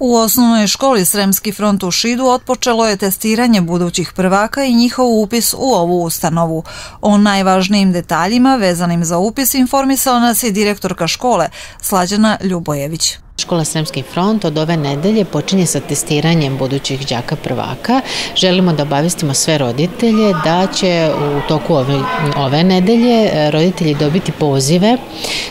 U osnovnoj školi Sremski front u Šidu otpočelo je testiranje budućih prvaka i njihov upis u ovu ustanovu. O najvažnijim detaljima vezanim za upis informisala nas je direktorka škole Slađana Ljubojević. Škola Sremski front od ove nedelje počinje sa testiranjem budućih đaka prvaka. Želimo da obavistimo sve roditelje da će u toku ove, ove nedelje roditelji dobiti pozive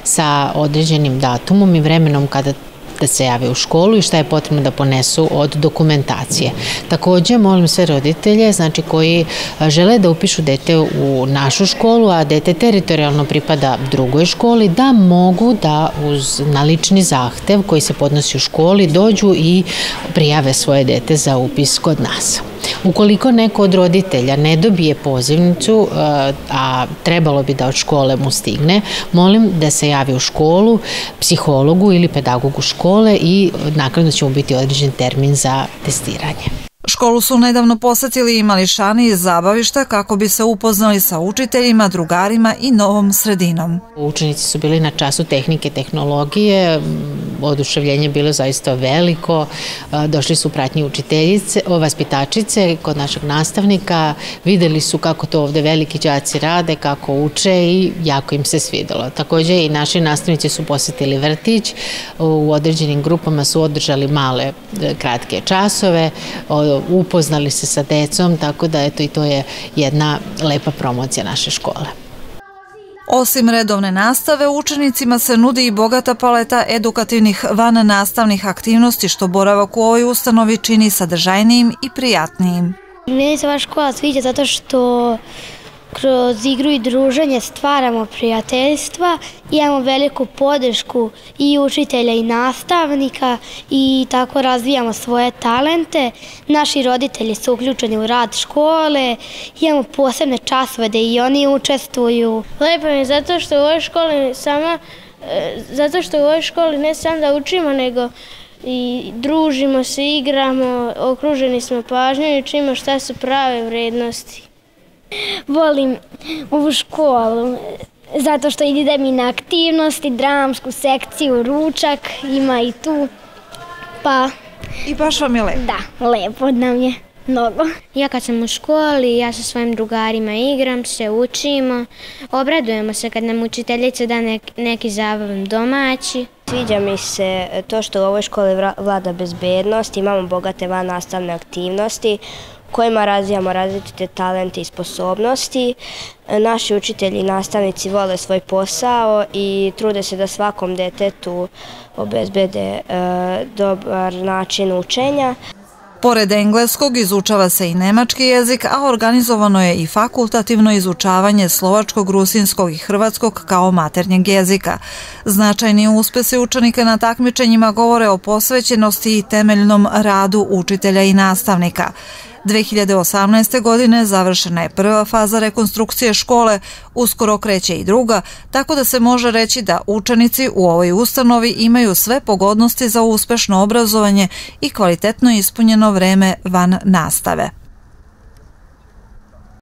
sa određenim datumom i vremenom kada da se jave u školu i šta je potrebno da ponesu od dokumentacije. Takođe, molim sve roditelje, znači koji žele da upišu dete u našu školu, a dete teritorijalno pripada drugoj školi, da mogu da uz nalični zahtev koji se podnosi u školi dođu i prijave svoje dete za upis kod nas. Ukoliko neko od roditelja ne dobije pozivnicu, eh, a trebalo bi da od škole mu stigne, molim da se javi u školu, psihologu ili pedagogu škole i nakladno će mu biti određen termin za testiranje. Školu su nedavno posetili i mališani iz zabavišta kako bi se upoznali sa učiteljima, drugarima i novom sredinom. Učenici su bili na času tehnike, tehnologije, oduševljenje bilo zaista veliko, došli su pratnji učiteljice, vaspitačice kod našeg nastavnika, videli su kako to ovde veliki đaci rade, kako uče i jako im se svidelo. Takođe i naši nastavnici su posetili vrtić, u određenim grupama su održali male e, kratke časove, upoznali se sa decom, tako da eto i to je jedna lepa promocija naše škole. Osim redovne nastave, učenicima se nudi i bogata paleta edukativnih van nastavnih aktivnosti što boravak u ovoj ustanovi čini sadržajnijim i prijatnijim. Meni se ova škola sviđa zato što kroz igru i druženje stvaramo prijateljstva, imamo veliku podršku i učitelja i nastavnika i tako razvijamo svoje talente. Naši roditelji su uključeni u rad škole, imamo posebne časove da i oni učestvuju. Lepo mi je zato što u ovoj školi sama, e, zato što u ovoj školi ne samo da učimo, nego i družimo se, igramo, okruženi smo pažnjom i učimo šta su prave vrednosti. Volim ovu školu zato što idem i na aktivnosti, dramsku sekciju, ručak, ima i tu. Pa... I baš vam je lepo? Da, lepo nam je. Mnogo. Ja kad sam u školi, ja sa svojim drugarima igram se, učimo, obradujemo se kad nam učiteljica da nek, neki zabavan domaći. Sviđa mi se to što u ovoj školi vlada bezbednost, imamo bogate van nastavne aktivnosti, kojima razvijamo različite talente i sposobnosti. Naši učitelji i nastavnici vole svoj posao i trude se da svakom detetu obezbede e, dobar način učenja. Pored engleskog izučava se i nemački jezik, a organizovano je i fakultativno izučavanje slovačkog, rusinskog i hrvatskog kao maternjeg jezika. Značajni uspesi učenika na takmičenjima govore o posvećenosti i temeljnom radu učitelja i nastavnika. 2018. godine završena je prva faza rekonstrukcije škole, uskoro kreće i druga, tako da se može reći da učenici u ovoj ustanovi imaju sve pogodnosti za uspešno obrazovanje i kvalitetno ispunjeno vreme van nastave.